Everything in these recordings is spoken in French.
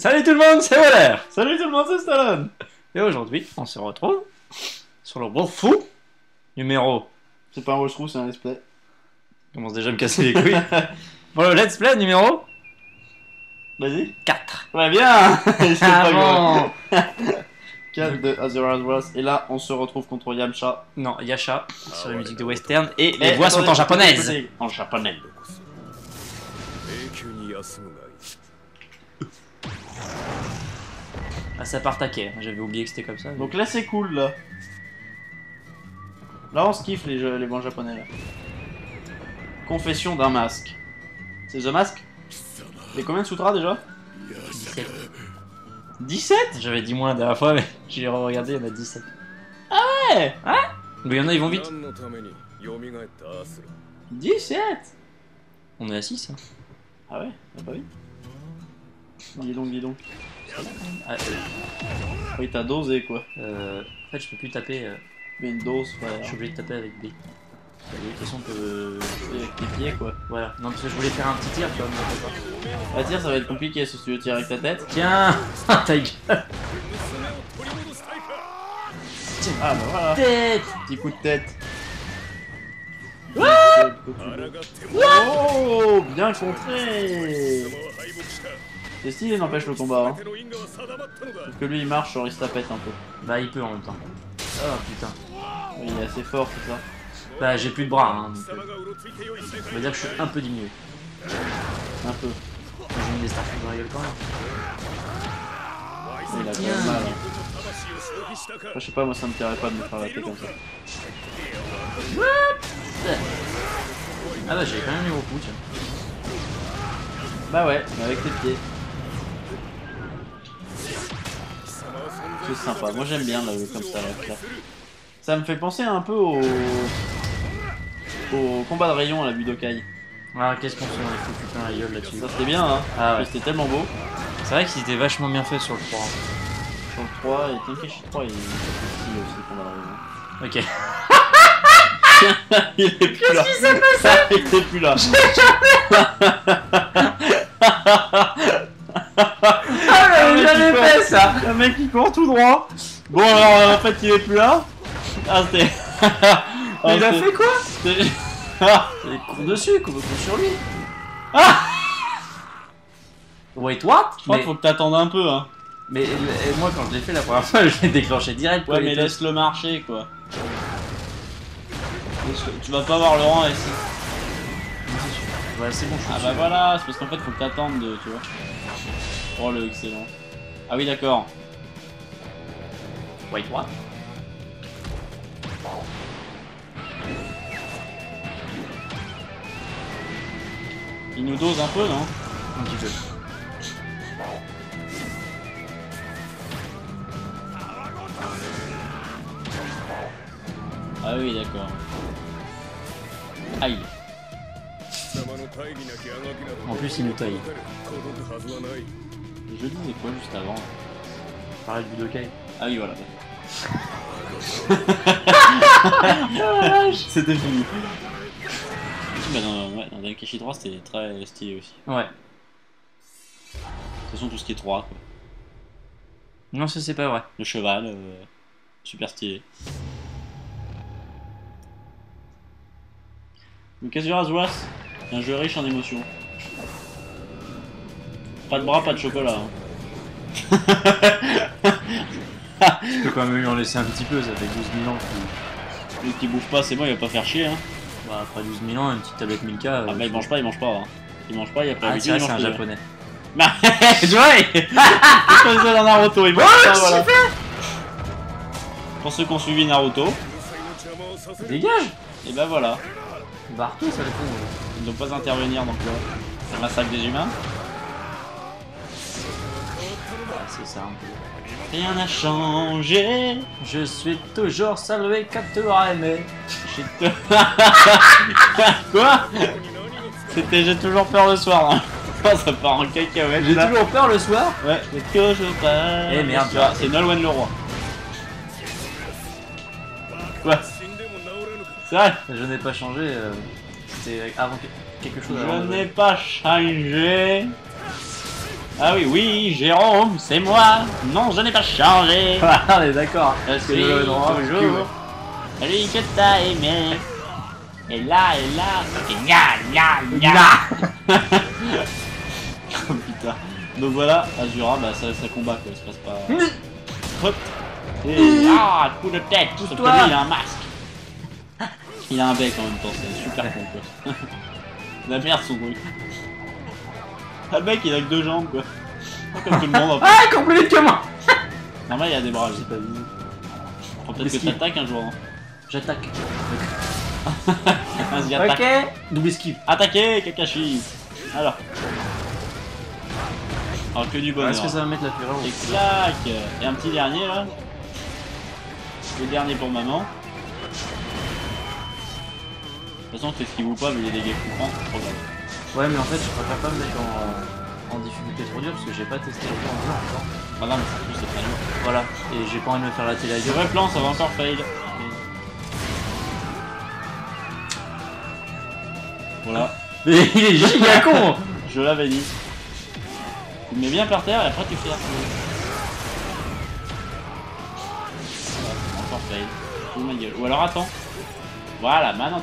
Salut tout le monde, c'est Waller Salut tout le monde, c'est Stallone Et aujourd'hui, on se retrouve sur le Wolfou numéro... C'est pas un Wolfsroo, c'est un let's play. Je commence déjà à me casser les couilles. Pour le Let's Play numéro Vas-y. 4. Ouais, bien C'est pas Ah grave. bon 4 de Azura's Wrath. Et là, on se retrouve contre Yamcha. Non, Yasha, sur la musique de western, et les Eh, voix sont en japonaise En japonais. Ah, ça part taquet. J'avais oublié que c'était comme ça. Donc là, c'est cool, là. Là, on se kiffe, les, bons japonais, là. Confession d'un masque. C'est The Mask? Et combien de sutras, déjà? 17. J'avais dit moins la dernière fois, mais j'ai regardé, il y en a 17. Ah ouais Hein? Mais il y en a, ils vont vite. 17 On est à 6, hein. Ah ouais Pas vite Dis donc, dis donc. Ah, euh, oui, t'as dosé quoi. Euh, en fait, je peux plus taper. Euh... Mais une dose, ouais. Je suis obligé de taper avec B. De toute avec tes pieds quoi. Voilà. Non, parce que je voulais faire un petit tir, tu vois, mais tir, ça va être compliqué si tu veux tirer avec ta tête. Tiens Ta gueule Tiens, ah, bah voilà. Tête Petit coup de tête. Oh, bien contré c'est stylé n'empêche le combat hein. Sauf que lui il marche genre il se tapette un peu. Bah il peut en même temps. Oh putain. Il est assez fort c'est ça. Bah j'ai plus de bras hein. Euh, on va dire que je suis un peu diminué. Un peu. J'ai mis des starfish dans la gueule quand même. Il a quand même mal. Hein. Je sais pas moi ça me plairait pas de me faire la tête comme ça. Ah bah j'ai quand même les gros coups tiens. Bah ouais, mais avec tes pieds. plus sympa. Moi j'aime bien là, comme ça. Ça me fait penser un peu au, combat de rayon à la Budokai. Ah qu'est-ce qu'on se fout putain la gueule là-dessus. Ça c'était bien hein, ah c'était tellement beau. C'est vrai qu'il était vachement bien fait sur le 3. Hein. Sur le 3 et Tenkeshi 3 il est aussi le combat de rayon. Hein. Ok. il est plus Qu'est-ce qui s'est passé Il était plus là. ça Le mec il court tout droit. Bon alors euh, en fait il est plus là. Ah c'était. Ah, Il a c'était- fait quoi Ah, Il court dessus, court court sur lui. Ah Wait, what Je crois mais, qu'il faut que t'attendes un peu hein. mais moi, quand je l'ai fait la première fois, je l'ai déclenché direct. Ouais mais tests. laisse-le marcher quoi. Tu vas pas voir Laurent ici. Ouais, c'est bon, je suis Ah bah voilà, c'est parce qu'en fait faut que t'attendes de, tu vois. Oh le excellent. Ah oui, d'accord. Wait, what? Il nous dose un peu, non? Un petit peu. Ah oui, d'accord. Aïe. En plus, il nous taille. Je disais quoi juste avant On parlait de Budokai. Ah oui, voilà. c'était fini. Bah, dans, ouais, dans Daikashi 3, c'était très stylé aussi. Ouais. De toute façon, tout ce qui est 3, quoi. Non, ça c'est pas vrai. Le cheval, euh, super stylé. Le Casura's Wrath, un jeu riche en émotions. Pas de bras, pas de chocolat. Hein. Je peux quand même lui en laisser un petit peu, ça fait 12 000 ans que... Lui qui bouffe pas, c'est bon, il va pas faire chier. Hein. Bah, après 12 000 ans, une petite tablette Milka... Euh, ah bah il mange pas, il mange pas. Hein. Il mange pas, il y a pas... Ah c'est un japonais. Bah, tu vois, il... faisait dans Naruto, il mange. Pour ceux qui ont suivi Naruto... Dégage Et bah voilà. Barto, ça les. Ils ne doivent pas intervenir donc euh, le massacre des humains ça un peu. Rien n'a changé, je suis toujours salué quand tu auras aimé. Quoi? C'était j'ai toujours peur le soir. Hein. ça part en cacahuète. J'ai toujours peur le soir? Ouais, j'ai toujours peur. Eh, merde, c'est Nolwenn le roi. Quoi? C'est vrai? Je n'ai pas changé. Euh, C'était avant quelque chose. Je n'ai pas changé. Ah oui, oui, Jérôme, c'est moi. Non, je n'ai pas changé. on est d'accord. Je que suis le droit au cul, toujours celui que t'as aimé. Et là, et là, et gna, gna, gna. oh putain. Donc voilà, Azura, bah ça, ça combat quoi, il se passe pas. Hop. Et ah, coup de tête, sauf que lui il a un masque. Il a un bec en même temps, c'est super con quoi. La merde son truc. Ah, le mec il a que deux jambes quoi. Pas Comme tout le monde en fait. Ah, encore plus vite que moi Normal il a des bras. J'ai pas vu. Peut-être que t'attaques un jour. hein. J'attaque. Vas-y, attaque. Ok. Double esquive. Attaquez, Kakashi Alors. Alors que du bonheur. Est-ce que ça va mettre la fureur Et clac Et un petit dernier là. Le dernier pour maman. De toute façon, t'esquives ou pas, vu les dégâts que tu prends, c'est trop grave. Ouais, mais en fait, je préfère pas me mettre en, en difficulté trop dur parce que j'ai pas testé le plan encore. Ah non, mais en plus, c'est très dur. Voilà. Et j'ai pas envie de me faire la télé à Le vrai plan, ça va encore fail. Voilà, Mais il est giga con je l'avais dit. Tu le mets bien par terre et après tu fais la Voilà, Encore fail. Ou alors attends. Voilà, maintenant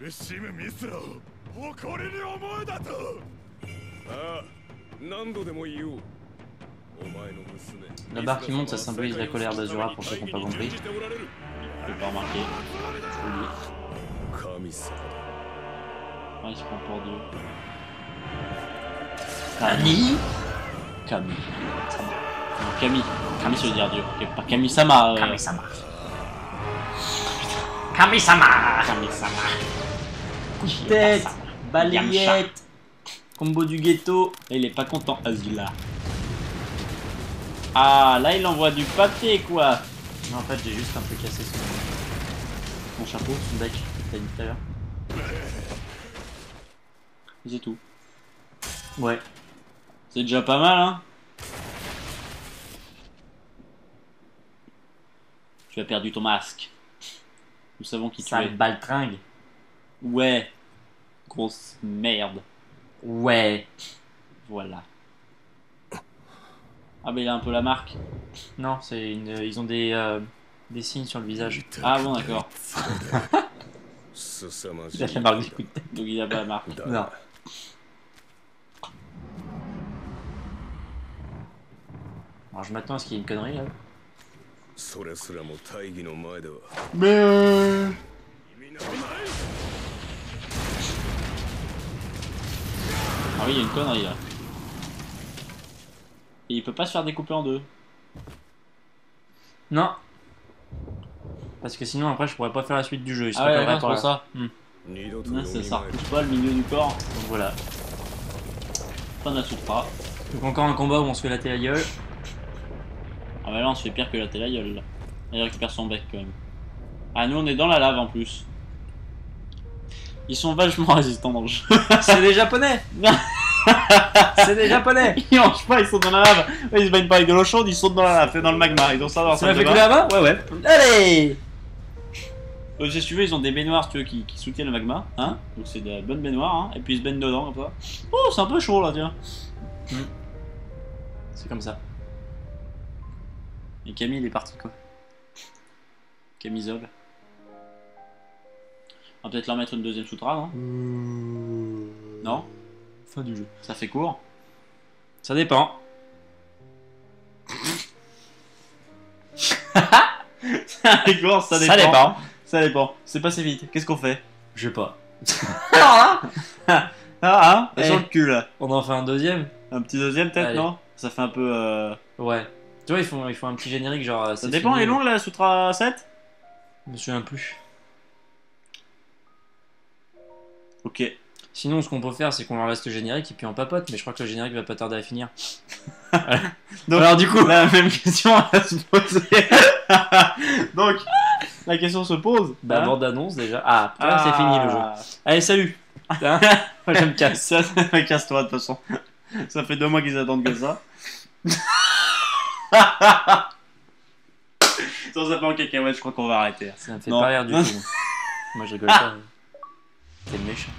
苦しむミスラを誇りに思うだとああ何度でも言おうお前の娘 La barre qui monte, ça symbolise la colère d'Azura pour ceux qui n'ont pas compris. Je pas remarqué. Joli. 神様 Ah, il se prend pour deux. Nani Camille. Sama. Non, Camille. Camille, ça veut dire Dieu. Ok, Pas Camille Sama. Euh... Kami-sama. Kami-sama Camille Sama. Coup de tête Balayette Combo du ghetto Là, il est pas content, Azula. Ah, là, il envoie du papier, quoi. Non, en fait, j'ai juste un peu cassé son, Mon chapeau, son deck que t'as dit tout à l'heure. c'est tout. Ouais. C'est déjà pas mal, hein. Tu as perdu ton masque. Nous savons qui Sam tu Baltringue. Ouais. Grosse merde. Ouais. Voilà. Ah, mais il a un peu la marque. Non, c'est une... Euh, ils ont des, euh, des signes sur le visage. Ah bon, d'accord. il a la marque du coup de tête, donc il a pas la marque. Non. Alors, je m'attends à ce qu'il y ait une connerie là. Mais. Euh, ah oui, il y a une connerie là. Et il peut pas se faire découper en deux. Non. Parce que sinon après je pourrais pas faire la suite du jeu. Il ah ouais, pour ça. Hmm. Non, ça, ça repousse pas le milieu du corps. Donc voilà. Fin de la pas. Donc encore un combat où on se fait la gueule. Ah bah là, on se fait pire que la télé gueule là. Il récupère son bec quand même. Ah, nous on est dans la lave en plus. Ils sont vachement résistants dans le jeu. C'est des japonais C'est des japonais Ils mangent pas, ils sont dans la lave. Ils se baignent pas avec de l'eau chaude, ils sautent dans la lave, c'est dans le magma. Ils ont ça dans m'a salle fait de bain. là-bas Ouais ouais. Allez si tu veux, ils ont des baignoires tu veux, qui, qui soutiennent le magma. Hein Donc c'est de la bonne baignoire. Hein et puis ils se baignent dedans comme ça. Oh, c'est un peu chaud là, tiens. C'est comme ça. Et Camille, il est parti quoi. Camisole. On va peut-être leur mettre une deuxième sutra, non Non Fin du jeu. Ça fait court. Ça dépend. D'accord, ça dépend. Ça dépend. Ça dépend. C'est passé vite. Qu'est-ce qu'on fait? Je sais pas. Ah, hein Eh. Sur le cul là. On en fait un deuxième? Un petit deuxième peut-être, non? Ça fait un peu. euh, Ouais. Tu vois, ils font, ils font un petit générique genre. euh, Ça dépend, elle est longue la Sutra 7 Je me souviens plus. Ok. Sinon, ce qu'on peut faire, c'est qu'on leur laisse le générique et puis on papote, mais je crois que le générique va pas tarder à finir. Donc, Alors, du coup, la même question à se poser. Donc, la question se pose. bah, hein. bande-annonce déjà. Ah, c'est fini le jeu. Ah. Allez, salut Hein Moi, je me casse. Ça, ça- casse-toi de toute façon. Ça fait deux mois qu'ils attendent que ça. Sans ça part en cacahuète, je crois qu'on va arrêter. Ça me fait Non. pas rire du tout. Moi, je rigole pas. T'es méchant.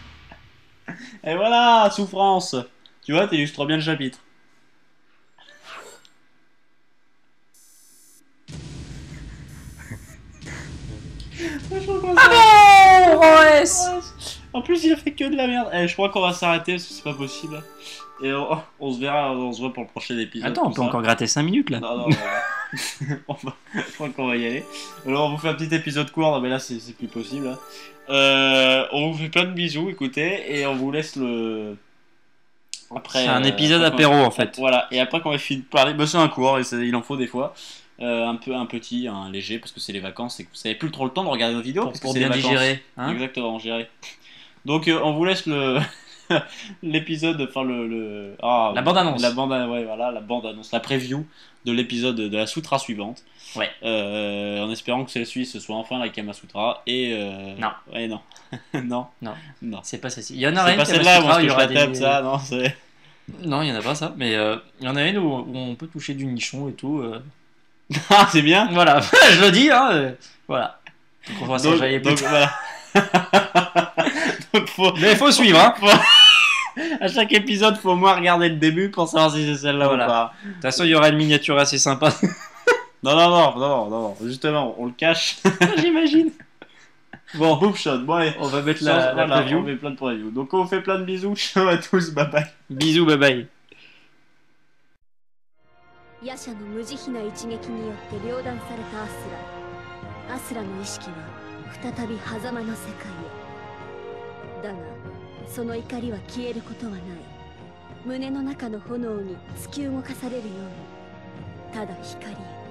Et voilà, souffrance. Tu vois, t'illustres bien le chapitre. Ah bon OS En plus, il a fait que de la merde. Eh, je crois qu'on va s'arrêter parce que c'est pas possible. Et on, on se verra, on se voit pour le prochain épisode. Attends, on peut ça. encore gratter 5 minutes là. Non, non, non. on va- je crois qu'on va y aller. Alors, on vous fait un petit épisode court, non, mais là, c'est plus possible. hein. Euh, on vous fait plein de bisous, écoutez, et on vous laisse le. Après, C'est un euh, épisode après apéro qu'on- en fait. Voilà, et après, quand on va finir de parler, bah, c'est un court, et il en faut des fois. Euh, un peu un petit, un léger, parce que c'est les vacances et que vous n'avez plus trop le temps de regarder nos vidéos. Pour, parce bien les digérer. Hein Exactement, géré. Donc euh, on vous laisse le l'épisode, enfin le, le- ah, La bande-annonce. La bande, ouais, voilà, la bande annonce, la preview de l'épisode de la Sutra suivante. Ouais. Euh, en espérant que celle-ci ce soit enfin la Kama Sutra et euh, Non. Ouais non. non. Non. Non. C'est pas celle-ci. Il y en a une pas celle-là où on Sutra, se il y aura des- ça, non, c'est. Non, il y en a pas ça, mais euh, il y en a une où, où on peut toucher du nichon et tout. Ah, c'est bien. Voilà, je le dis, hein. Voilà. Donc on va Donc, donc, voilà. donc faut, Mais il faut suivre, hein à chaque épisode, faut au moins regarder le début pour savoir si c'est celle-là Voilà. ou pas. De toute façon, il y aura une miniature assez sympa. Non, non, non, non, non, non, justement, on le cache. J'imagine. Bon, boom shot. Bon, allez. On va mettre Sans- la, la voilà, preview. On fait plein de previews. Donc, on vous fait plein de bisous. Ciao à tous. Bye bye. Bisous, bye bye. 夜叉の無慈悲な一撃によって両断されたアスラアスラの意識は再び狭間の世界へだが その怒りは消えることはない。胸の中の炎に突き動かされるようにただ光へ。